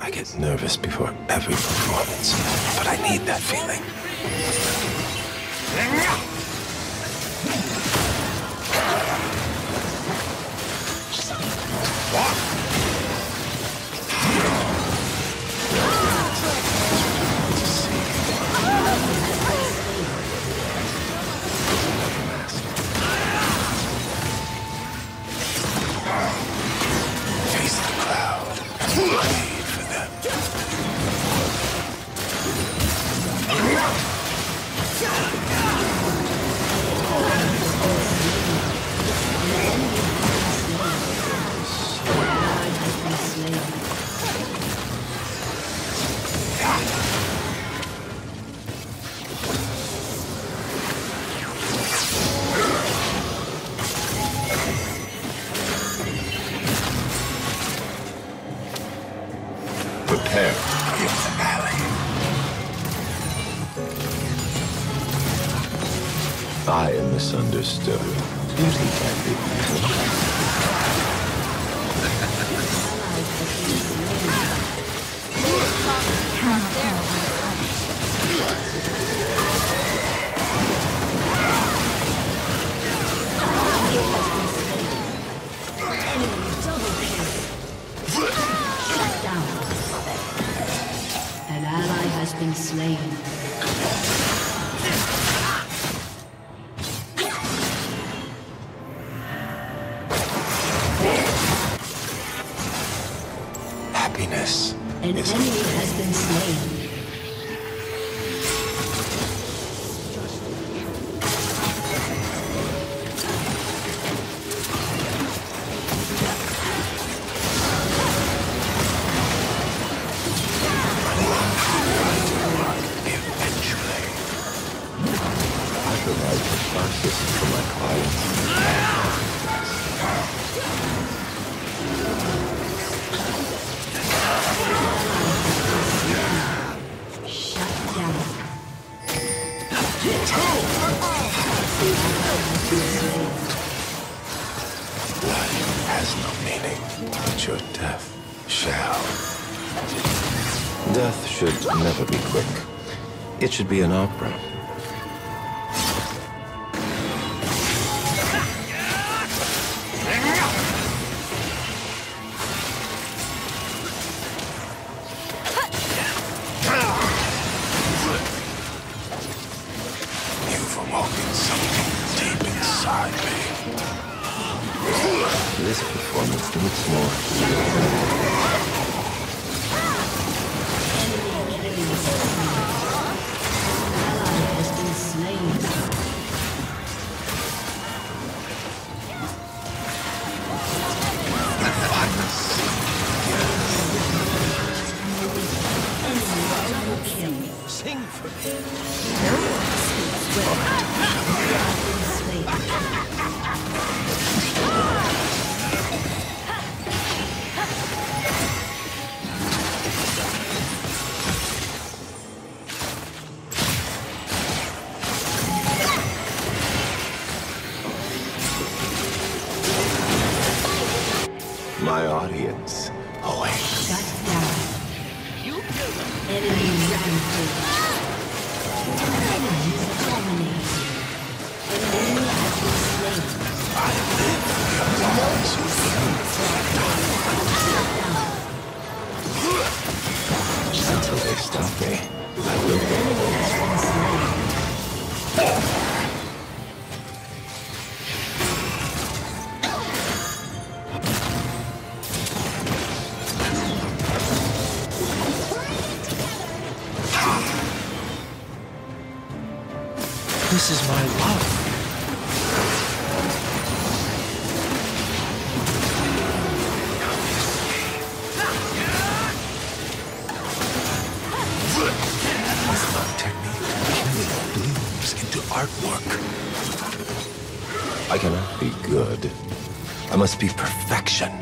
I get nervous before every performance, but I need that feeling. Face the crowd Prepare misunderstood. Beauty can be Happiness An enemy has been slain. Should be an opera. You've awoken something deep inside me. This performance needs more. Sing for me. Slain. This is my love. This love technique really blooms into artwork. I cannot be good. I must be perfection.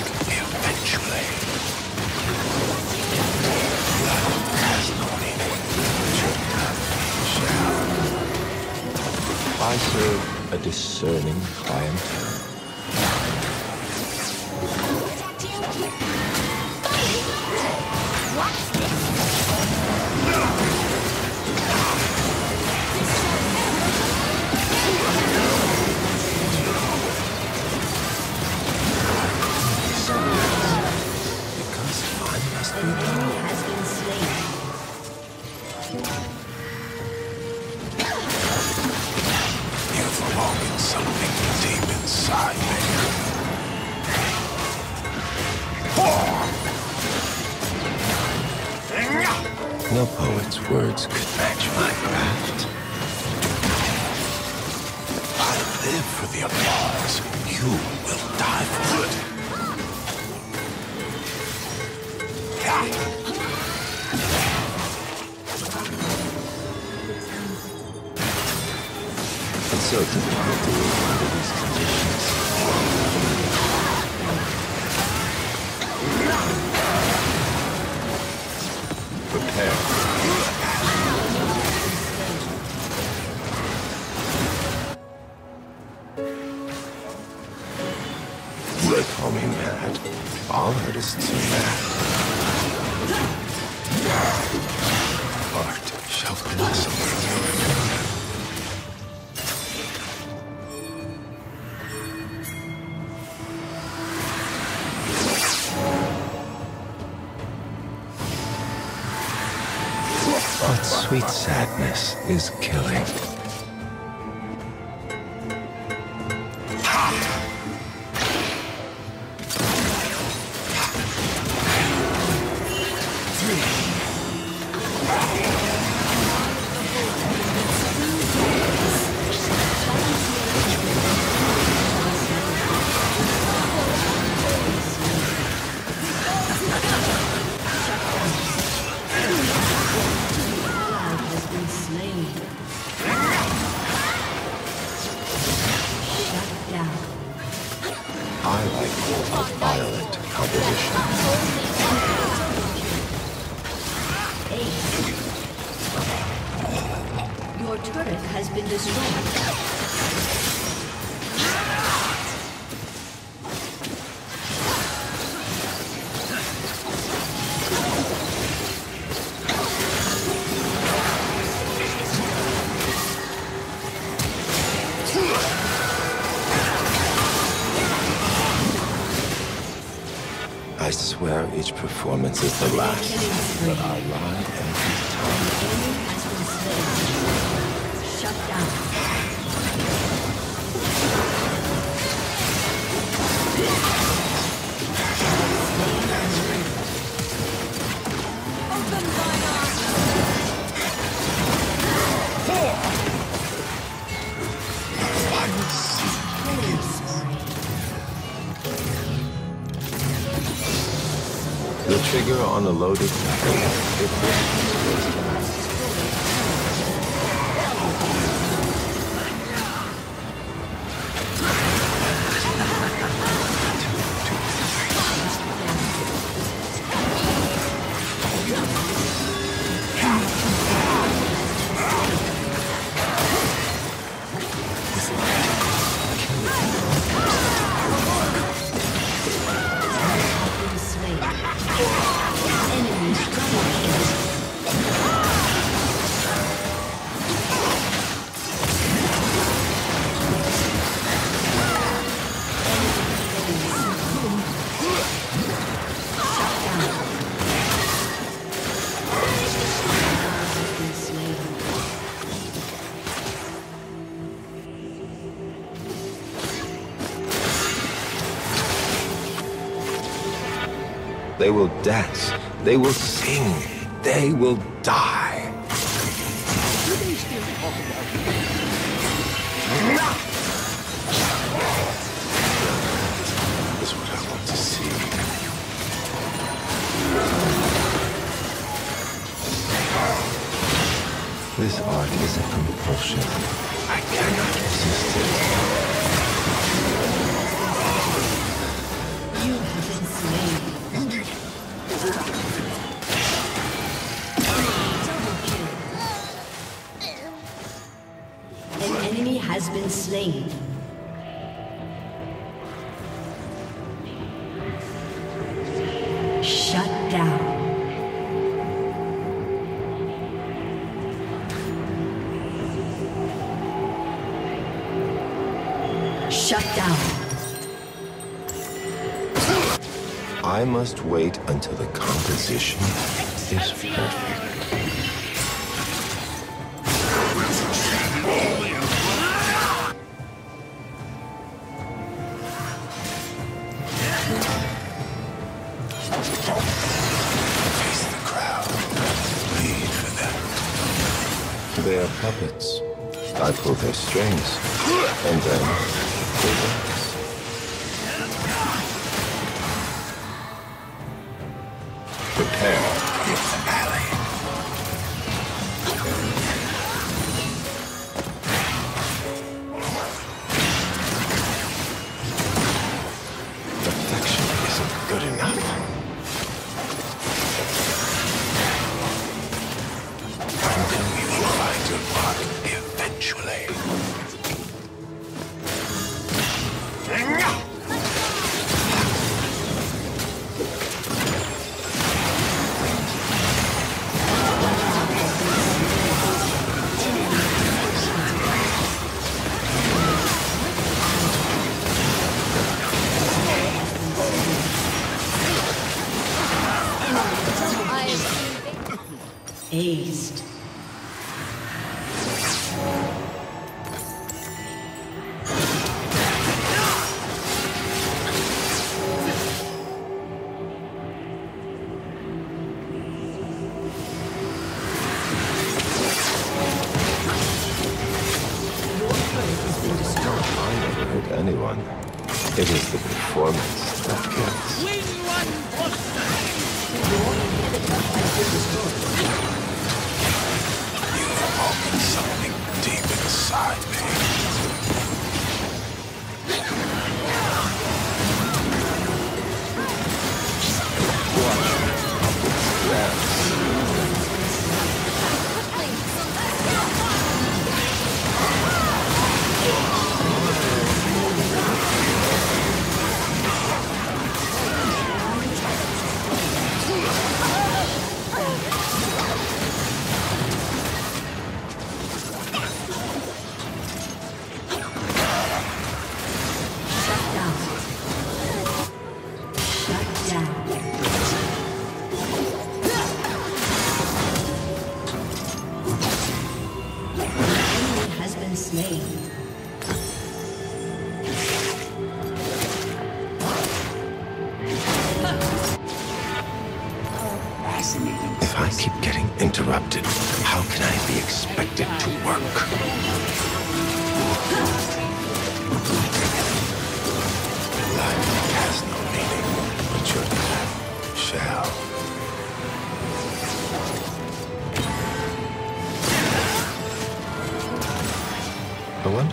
Mark eventually. Has. I serve a discerning clientele. No poet's words could match my craft. I live for the applause. You will die for it. It's so difficult to under these They call me mad. All artists are mad. Sweet sadness is killing. I swear each performance is the last, but I lie trigger on a loaded. They will dance. They will sing. They will die. has been slain. Shut down. Shut down. I must wait until the composition is perfect. I pull their strings, and then dazed.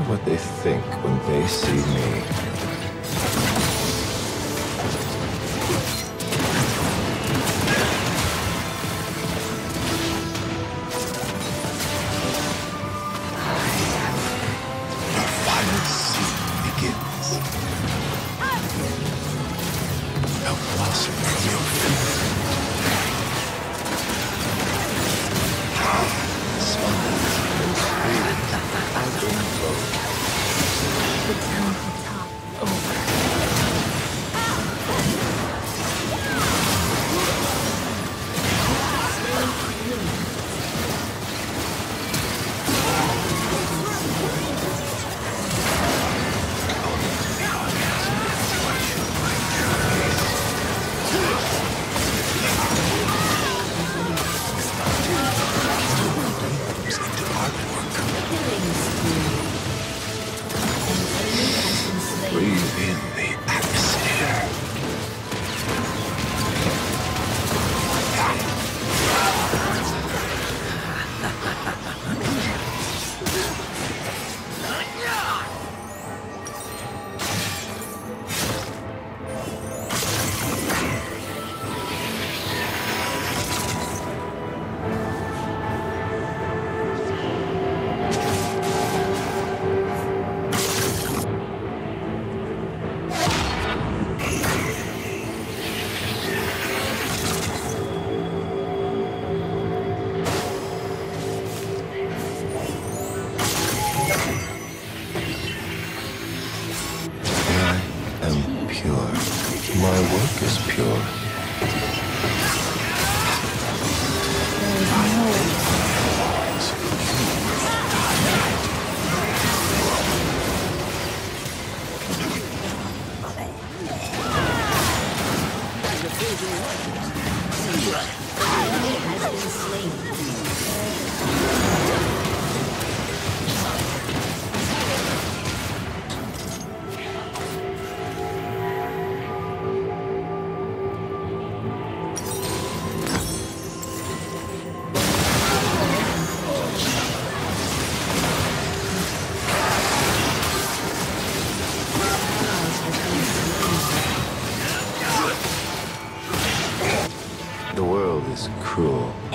wonder what they think when they see me.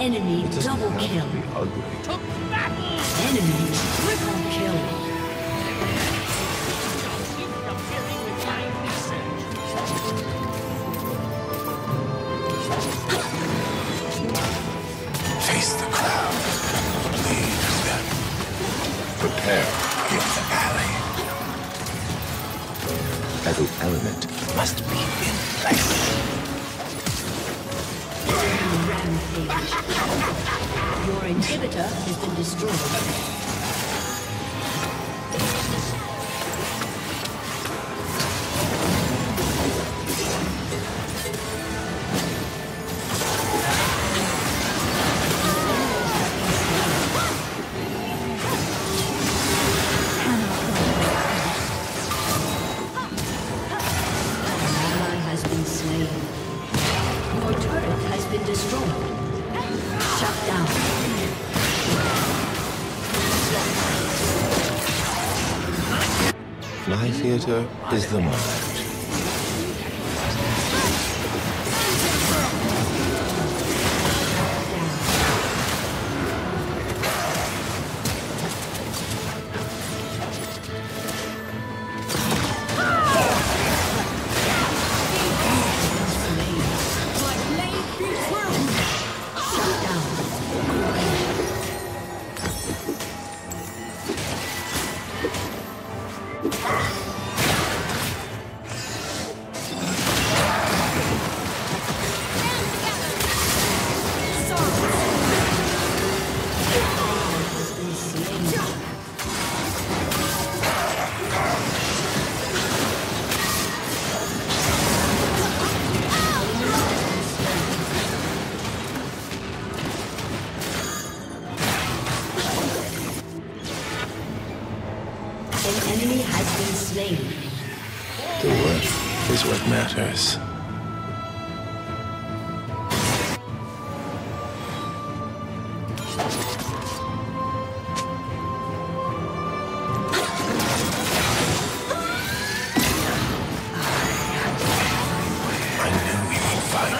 Enemy double kill. Enemy triple kill. is the mind.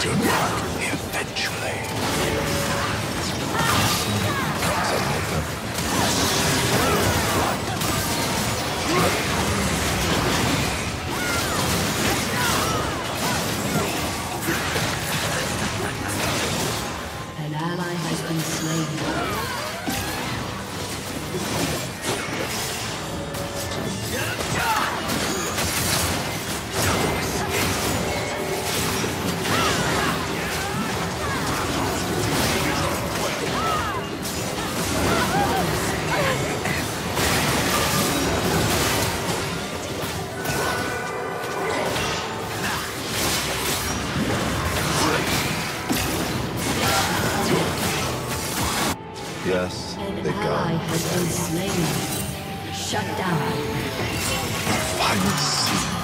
Imagine that. Yes, they got has. Shut down. Final.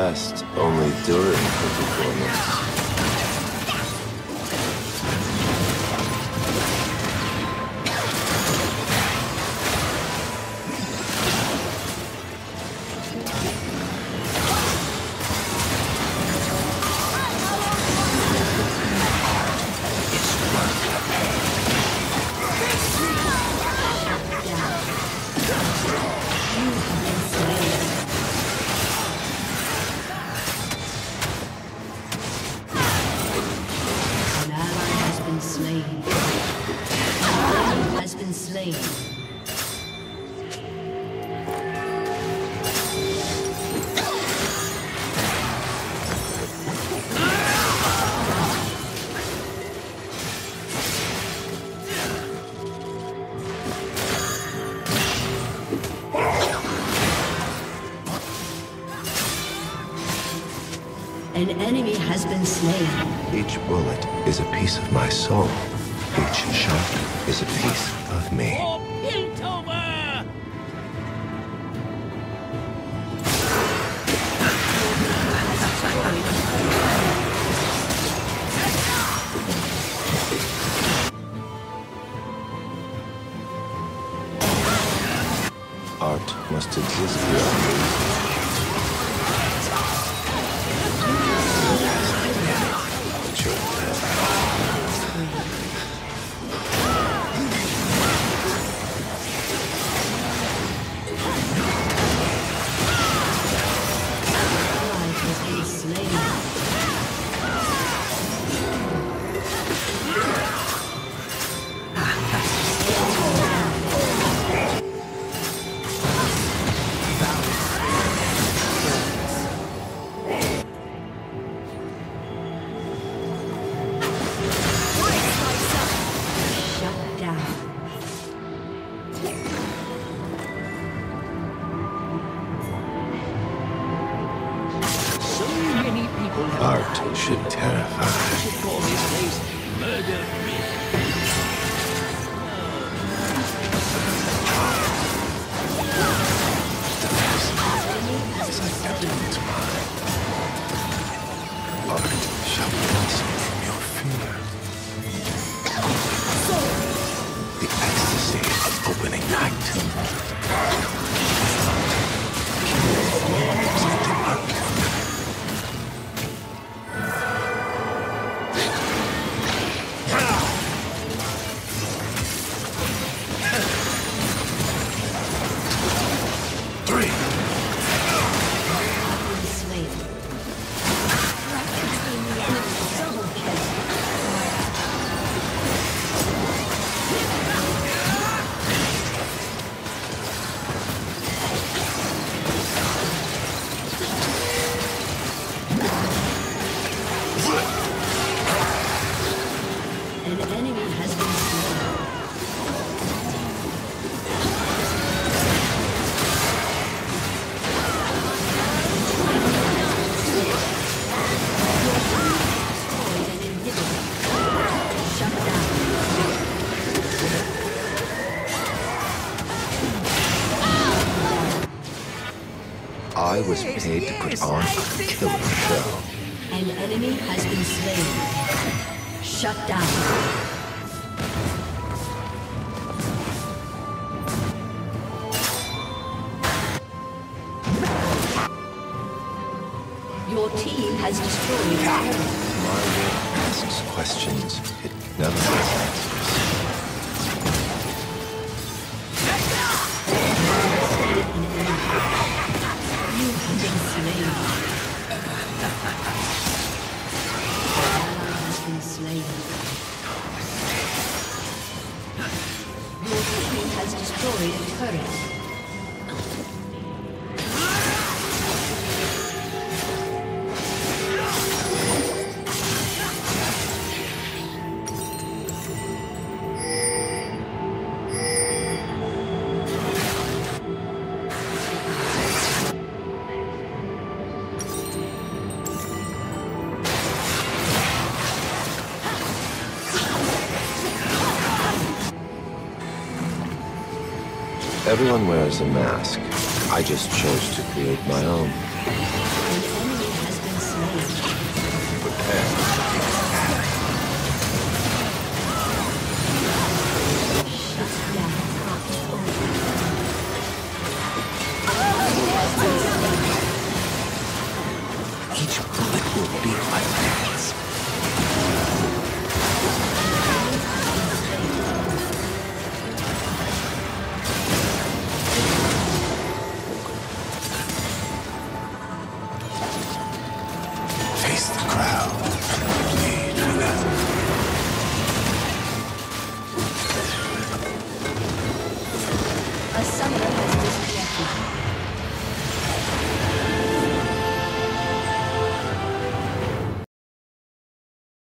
best, only during it performance. has been slain. Each bullet is a piece of my soul. Each shot is a piece of me. Yeah. Everyone wears a mask. I just chose to create my own. Each bullet will be